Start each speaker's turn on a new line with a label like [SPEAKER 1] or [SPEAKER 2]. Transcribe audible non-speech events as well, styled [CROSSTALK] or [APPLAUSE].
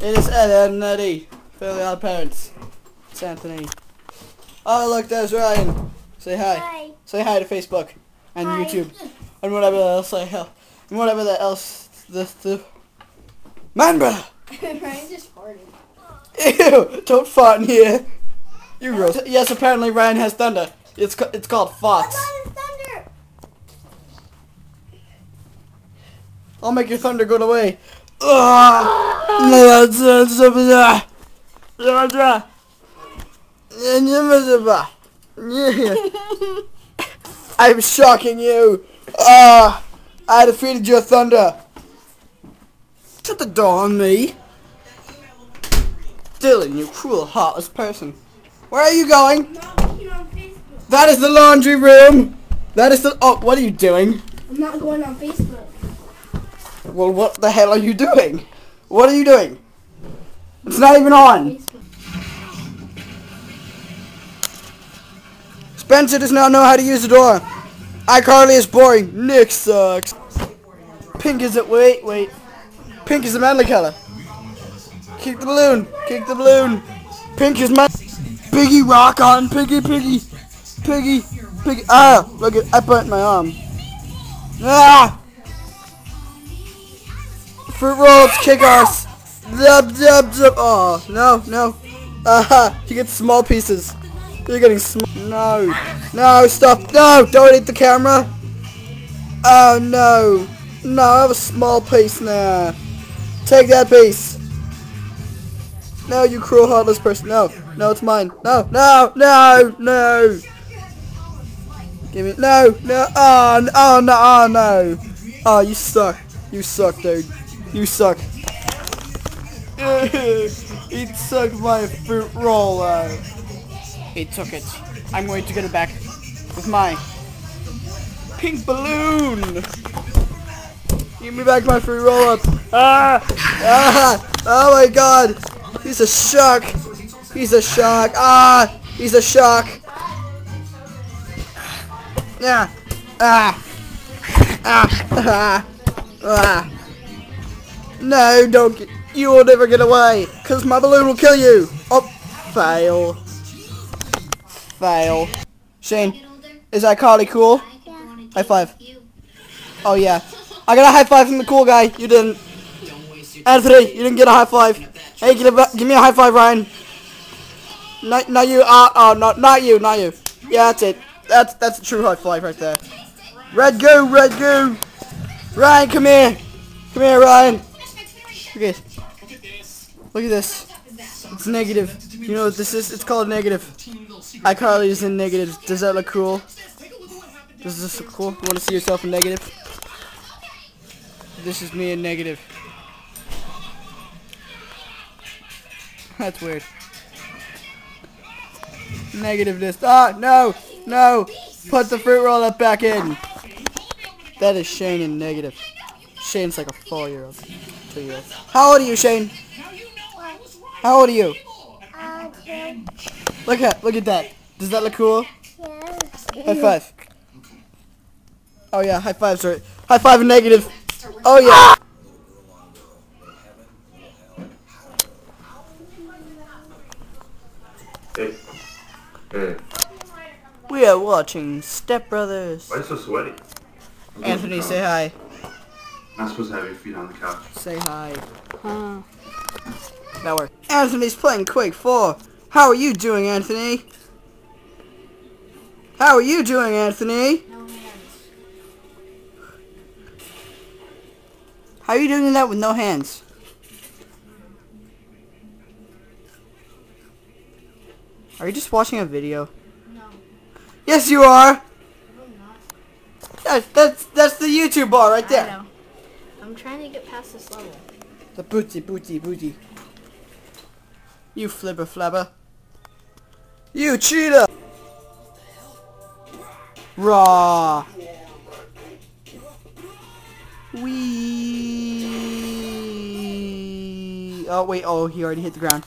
[SPEAKER 1] It is Ed and Eddie. Fairly odd parents. It's Anthony. Oh look, there's Ryan. Say hi.
[SPEAKER 2] Hi.
[SPEAKER 1] Say hi to Facebook and
[SPEAKER 2] Hi.
[SPEAKER 1] YouTube and whatever else I have and whatever the else the the man brother. [LAUGHS]
[SPEAKER 2] Ryan just farted.
[SPEAKER 1] Ew! Don't fart in here. You gross. Yes, apparently Ryan has thunder. It's ca- it's called farts.
[SPEAKER 2] thunder.
[SPEAKER 1] I'll make your thunder go away. I'm shocking you. Ah, I defeated your thunder. Shut the door on me. Dylan, you cruel, heartless person. Where are you going? That is the laundry room. That is the. Oh, what are you doing?
[SPEAKER 2] I'm not going on Facebook.
[SPEAKER 1] Well, what the hell are you doing? What are you doing? It's not even on. Spencer does not know how to use the door. iCarly is boring. Nick sucks. Pink is it? Wait, wait. Pink is the manly color. Kick the balloon. Kick the balloon. Pink is my. Piggy rock on. Piggy, piggy. Piggy, piggy. Ah, look at. I burnt my arm. Ah! Fruit rolls, kick ass. Zub, zub, zub. Oh, no, no. Aha, you get small pieces. You're getting small. No. No, stop. No, don't eat the camera. Oh, no. No, I have a small piece now. Take that piece. No, you cruel, heartless person. No. No, it's mine. No, no, no, no. Give me. No, no. Oh, n- oh, no, oh, no. Oh, you suck. You suck, dude. You suck. [LAUGHS] he took my fruit roll out. He took it. I'm going to get it back with my pink balloon. Give me back my fruit roll up. Ah! Ah! Oh my god! He's a shark! He's a shark! Ah! He's a shark! Ah! Ah! Ah! Ah! Ah! No, don't you will never get away, cause my balloon will kill you. Oh, fail. Fail. Shane, is that Carly cool? High five. Oh yeah. I got a high five from the cool guy. You didn't. Anthony, you didn't get a high five. Hey, give, back, give me a high five, Ryan. Not, not you. Uh, oh, not, not you, not you. Yeah, that's it. That's that's a true high five right there. Red goo, red goo. Ryan, come here. Come here, Ryan. Look at Look at this. It's negative. You know what this is? It's called negative. iCarly is in negative. Does that look cool? Does this look cool? You want to see yourself in negative? This is me in negative. That's weird. Negative this. Ah, no! No! Put the fruit roll up back in! That is Shane in negative. Shane's like a four-year-old. Two-year-old. How old are you, Shane? How old are you?
[SPEAKER 2] Uh, yeah.
[SPEAKER 1] Look at look at that. Does that look cool? High five. Oh yeah, high five, sorry. high five and negative. Oh yeah.
[SPEAKER 3] Hey. Hey.
[SPEAKER 1] We are watching Step Brothers.
[SPEAKER 3] Why are you so sweaty?
[SPEAKER 1] Anthony, say hi.
[SPEAKER 3] Not supposed to have your feet on the couch.
[SPEAKER 1] Say hi. Huh. That worked. Anthony's playing Quake 4. How are you doing, Anthony? How are you doing, Anthony? How are you doing that with no hands? Are you just watching a video?
[SPEAKER 2] No.
[SPEAKER 1] Yes, you are.
[SPEAKER 2] I'm not.
[SPEAKER 1] That's that's that's the YouTube bar right
[SPEAKER 2] I
[SPEAKER 1] there.
[SPEAKER 2] I'm trying to get past this level.
[SPEAKER 1] The booty, booty, booty. You flibber flabber. You cheater! Raw. Wee. Oh wait. Oh, he already hit the ground.